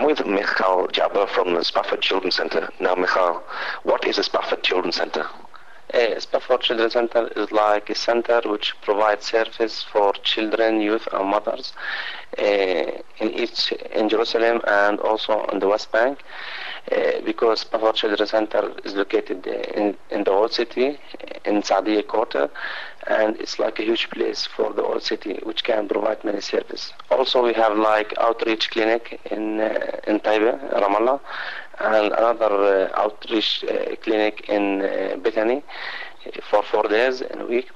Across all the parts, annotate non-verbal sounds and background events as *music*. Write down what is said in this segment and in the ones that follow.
I'm with Michal Jabber from the Spafford Children's Centre. Now, Michal, what is a Spafford Children's Centre? Uh, Spafford Children's Center is like a center which provides service for children, youth, and mothers uh, in each in Jerusalem and also on the West Bank. Uh, because Spafford Children's Center is located in, in the old city, in Saadiya Quarter, and it's like a huge place for the old city, which can provide many services. Also, we have like outreach clinic in uh, in Taiba, Ramallah, and another uh, outreach uh, clinic in uh, Bethany for four days in a week.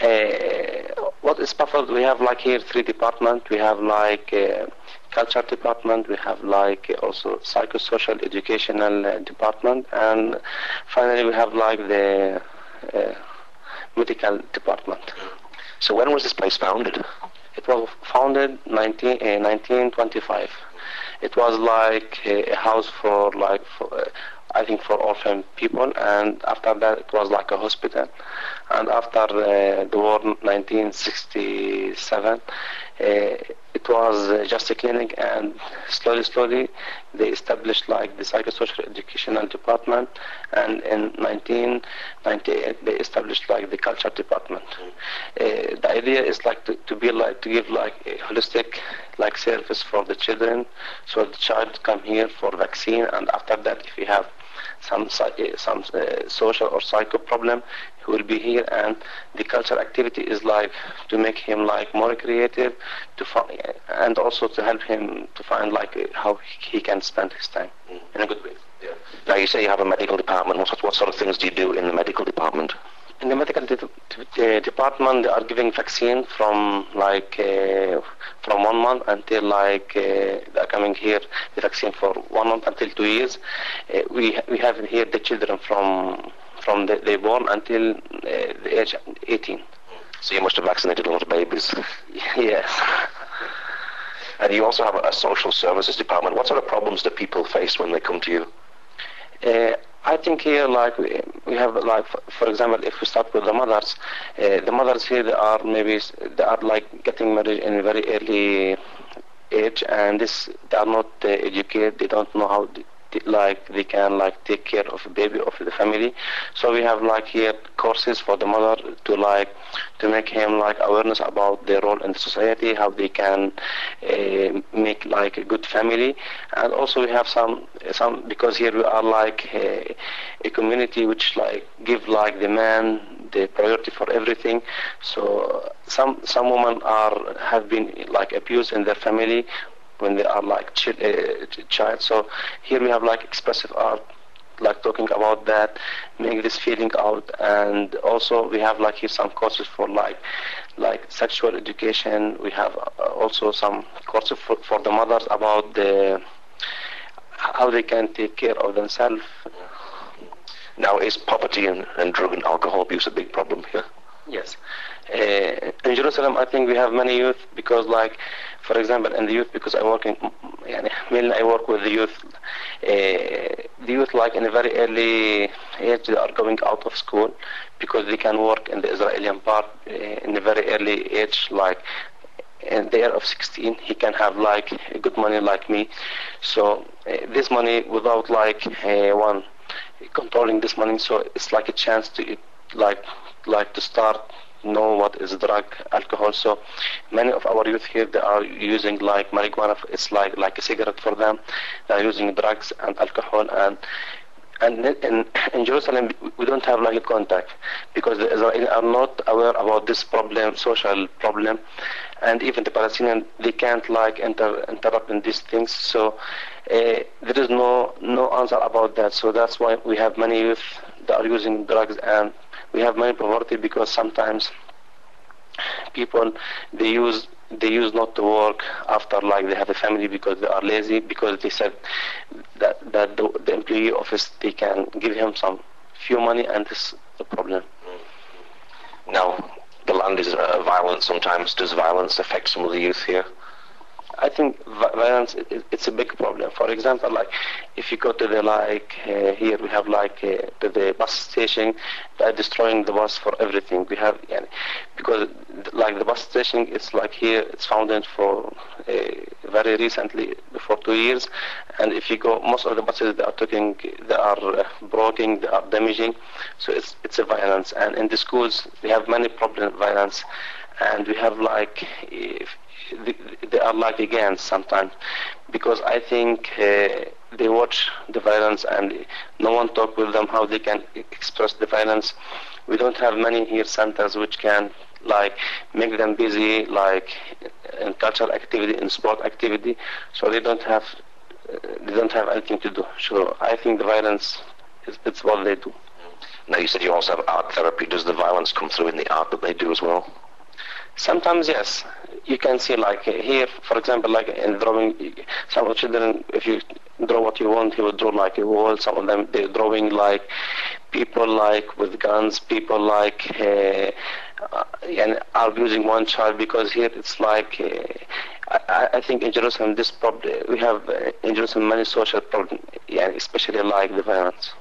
Uh, what is Spafford? We have like here three departments. We have like uh, culture department. We have like also psychosocial educational uh, department, and finally we have like the uh, medical department. So when was this place founded? It was founded 19, uh, 1925. It was like a, a house for like for, uh, I think for orphan people, and after that it was like a hospital. And after uh, the war, 1967, uh, it was uh, just a clinic, and slowly, slowly they established like the psychosocial educational department, and in 1998 they established like the culture department. Uh, the idea is like to, to be like to give like a holistic like service for the children, so the child come here for vaccine, and after that if you have some some uh, social or psycho problem he will be here and the cultural activity is like to make him like more creative to find, and also to help him to find like how he can spend his time mm. in a good way yeah. now you say you have a medical department what, what sort of things do you do in the medical department in the medical de- department, they are giving vaccine from like uh, from one month until like uh, they are coming here the vaccine for one month until two years. Uh, we we have here the children from from the, they born until uh, the age 18. So you must have vaccinated a lot of babies. *laughs* yes. And you also have a, a social services department. What sort of problems do people face when they come to you? I think here, like we, have, like for example, if we start with the mothers, uh, the mothers here they are maybe they are like getting married in a very early age, and this they are not uh, educated. They don't know how like they can like take care of baby of the family. So we have like here courses for the mother to like to make him like awareness about their role in the society how they can uh, make like a good family. And also we have some some because here we are like a, a community which like give like the man the priority for everything. So some some women are have been like abused in their family when they are like ch- uh, child. So here we have like expressive art, like talking about that, make this feeling out, and also we have like here some courses for like like sexual education. We have uh, also some courses for, for the mothers about the how they can take care of themselves. Now, is poverty and, and drug and alcohol abuse a big problem here? Yes. Uh, in Jerusalem, I think we have many youth because, like, for example, in the youth, because I work in, mainly I work with the youth. Uh, the youth, like in a very early age, they are going out of school because they can work in the Israeli part uh, in a very early age, like in the age of 16 he can have like a good money like me so uh, this money without like uh, one controlling this money so it's like a chance to like like to start know what is drug, alcohol. So many of our youth here, they are using like marijuana. It's like like a cigarette for them. They are using drugs and alcohol and. And in, in Jerusalem, we don't have like a contact because the Israelis are not aware about this problem, social problem, and even the Palestinians they can't like enter interrupt in these things. So uh, there is no no answer about that. So that's why we have many youth that are using drugs and we have many poverty because sometimes people they use they use not to work after like they have a family because they are lazy because they said that that the, the employee office they can give him some few money and this is the problem. Now the land is uh, violent sometimes. Does violence affect some of the youth here? I think violence it, it's a big problem. For example, like if you go to the like uh, here we have like uh, to the bus station, they're destroying the bus for everything. We have yeah, because like the bus station, it's like here it's founded for uh, very recently for two years, and if you go, most of the buses they are taking, they are uh, broken, they are damaging, so it's it's a violence. And in the schools we have many problem violence, and we have like. If, they are like against sometimes because I think uh, they watch the violence and no one talk with them how they can express the violence. We don't have many here centers which can like make them busy like in cultural activity in sport activity so they don't have uh, they don't have anything to do so I think the violence is it's what they do. Now you said you also have art therapy. Does the violence come through in the art that they do as well? Sometimes yes. You can see like here, for example, like in drawing, some children, if you draw what you want, he will draw like a wall. Some of them they're drawing like people like with guns, people like uh, uh, and abusing one child because here it's like uh, I, I, think in Jerusalem this problem we have uh, in Jerusalem many social problems, yeah, especially like the violence.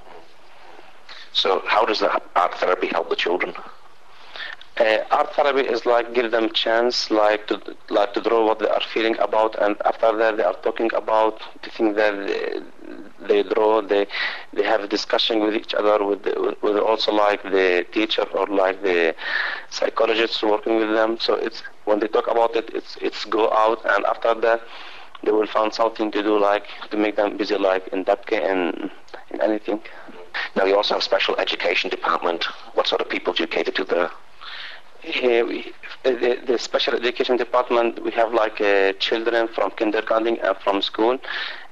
So how does the art therapy help the children? Uh, art therapy is like give them chance like to like to draw what they are feeling about and after that they are talking about the thing that they, they draw they they have a discussion with each other with, the, with also like the teacher or like the psychologists working with them. So it's when they talk about it it's it's go out and after that they will find something to do like to make them busy like in Dabke and in anything. Now you also have special education department. What sort of people do you cater to there we, the, the, special education department, we have like uh, children from kindergarten and from school,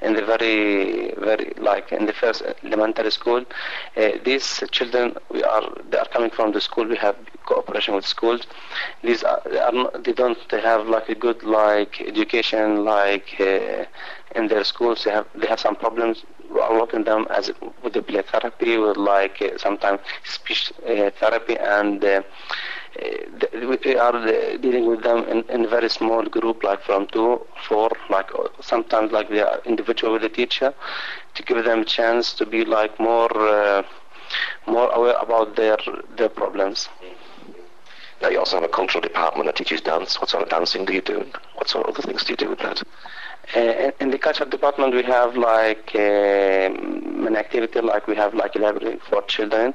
in the very, very like in the first elementary school. Uh, these children, we are they are coming from the school. We have cooperation with schools. These are, they, are not, they don't they have like a good like education like uh, in their schools. They have they have some problems. We are working them as with the play therapy, with like uh, sometimes speech uh, therapy and uh, we are dealing with them in, in a very small group, like from two, four, like sometimes like they are individual with the teacher, to give them a chance to be like more uh, more aware about their their problems. Now you also have a cultural department that teaches dance. What sort of dancing do you do? What sort of other things do you do with that? Uh, in the culture department, we have like uh, an activity like we have like a library for children.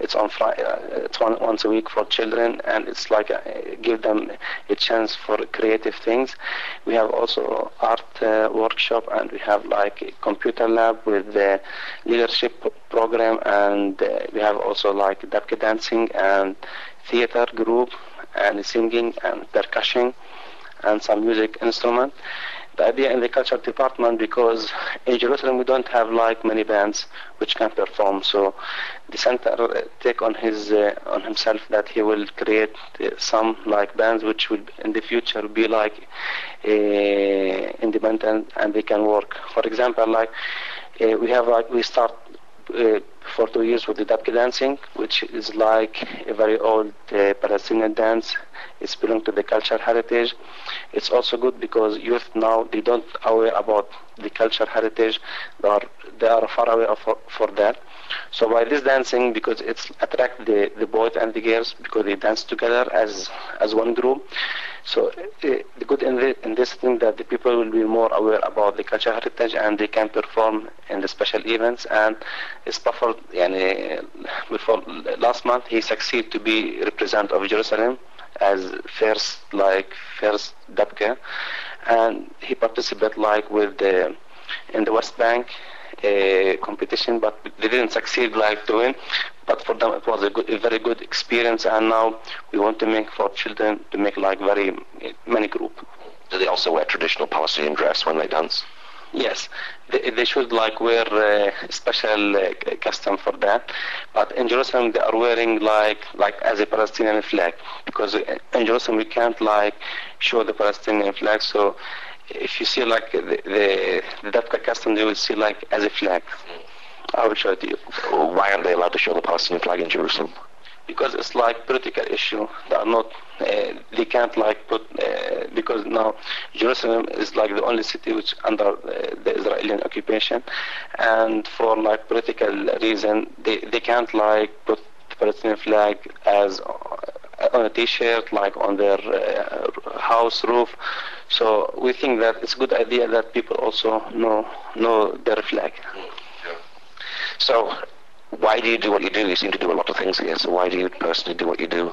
It's on Friday, uh, it's one, once a week for children, and it's like a, give them a chance for creative things. We have also art uh, workshop, and we have like a computer lab with the leadership program, and uh, we have also like dabke dancing and theater group, and singing and percussion, and some music instrument idea in the culture department because in Jerusalem we don't have like many bands which can perform. So the center take on his uh, on himself that he will create uh, some like bands which will in the future be like uh, independent and they can work. For example, like uh, we have like we start uh, for two years with the Dabke dancing, which is like a very old uh, Palestinian dance. It's belong to the cultural heritage. It's also good because youth now they don't aware about the cultural heritage. They are they are far away for, for that. So by this dancing, because it's attract the, the boys and the girls because they dance together as as one group. So uh, the good in, the, in this thing that the people will be more aware about the cultural heritage and they can perform in the special events. And Spafford, yani, before last month, he succeeded to be representative of Jerusalem as first like first Dabke, and he participated like with the in the West Bank uh, competition, but they didn't succeed like to win. But for them, it was a, good, a very good experience, and now we want to make for children to make like very many group. Do they also wear traditional Palestinian dress when they dance? Yes, they, they should like wear uh, special uh, custom for that. But in Jerusalem, they are wearing like like as a Palestinian flag because in Jerusalem we can't like show the Palestinian flag. So if you see like the the, the Dabka custom, they will see like as a flag. I will show it to you. Why aren't they allowed to show the Palestinian flag in Jerusalem? because it's like political issue. They are not, uh, they can't like put, uh, because now Jerusalem is like the only city which under uh, the Israeli occupation, and for like political reason, they, they can't like put the Palestinian flag as on a t-shirt, like on their uh, house roof. So we think that it's a good idea that people also know know their flag. So why do you do what you do? You seem to do a lot of things here. So why do you personally do what you do?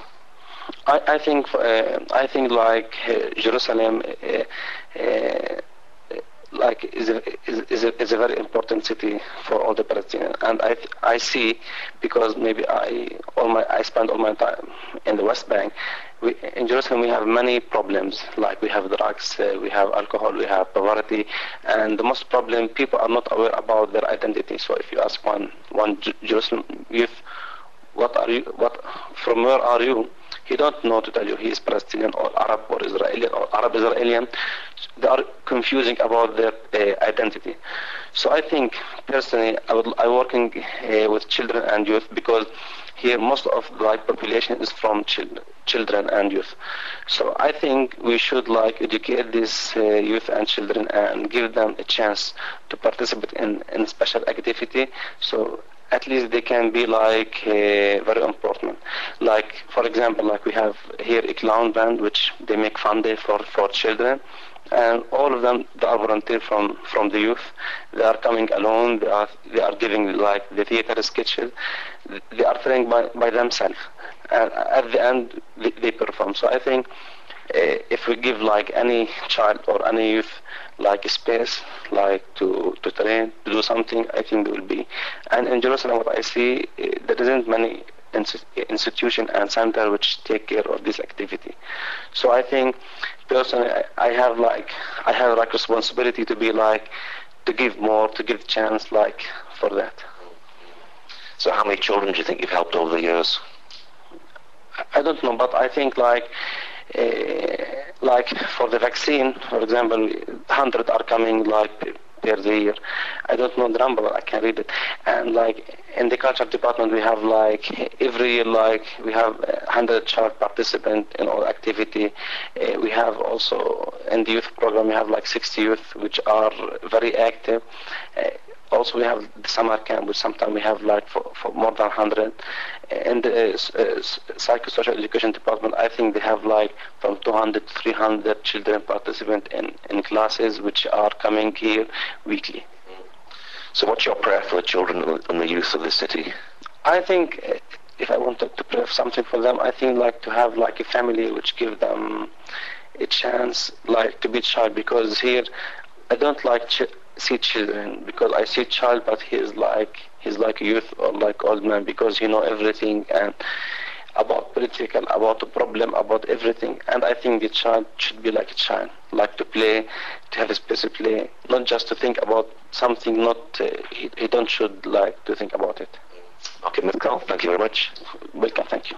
I, I think uh, I think like uh, Jerusalem. Uh, uh like is a, is, a, is a very important city for all the Palestinians. And I I see because maybe I all my I spend all my time in the West Bank we, in Jerusalem we have many problems. Like we have drugs uh, we have alcohol we have poverty and the most problem people are not aware about their identity. So if you ask one one Jerusalem youth what are you what from where are you he don't know to tell you he is Palestinian or Arab or Israeli or Arab Israeli. They are confusing about their uh, identity. So I think personally, I would I working uh, with children and youth because here most of the like population is from children, children and youth. So I think we should like educate these uh, youth and children and give them a chance to participate in, in special activity. So at least they can be like uh, very important. Like for example, like we have here a clown band which they make fun day for for children, and all of them they are volunteer from from the youth. They are coming alone. They are they are giving like the theater sketches. They are trained by by themselves, and at the end they, they perform. So I think uh, if we give like any child or any youth like space like to to train to do something i think there will be and in jerusalem what i see uh, there isn't many institution and center which take care of this activity. So i think personally I, have like i have like responsibility to be like to give more to give chance like for that. So how many children do you think you've helped over the years? I don't know, but I think like uh, like for the vaccine, for example, 100 are coming like per year. I don't know the number, but I can read it. And like in the culture department, we have like every year, like we have 100 child participant in all activity. Uh, we have also in the youth program, we have like 60 youth which are very active. Uh, also we have the summer camp which sometimes we have like for, for more than 100 in the uh, uh, psychosocial education department i think they have like from 200 to 300 children participant in, in classes which are coming here weekly. So what's your prayer for the children and the youth of the city? I think uh, if i wanted to pray something for them i think like to have like a family which give them a chance like to be child. Because here i don't like ch- see children because I see child, but he is like he's like youth or like old man because he know everything and about political, about the problem, about everything. And I think the child should be like a child, like to play, to have a space to play, not just to think about something. Not uh, he, he don't should like to think about it. Okay, Mithkal, thank you very much. Welcome, thank you.